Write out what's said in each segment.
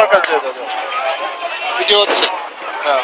আমার কাছে ভিডিও হচ্ছে। হ্যাঁ।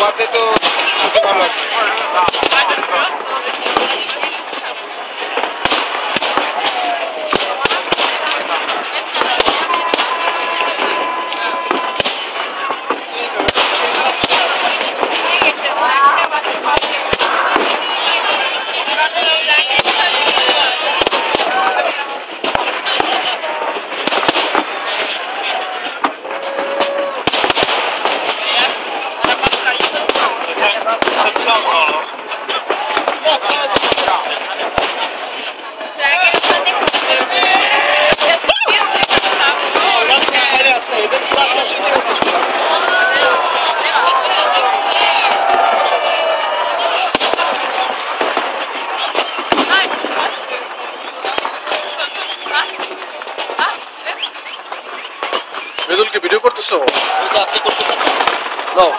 বাদে তো ভালো লাগছে। মৃদুলকে ভিডিও করতেছো? আপনি করতেছেন? নাও।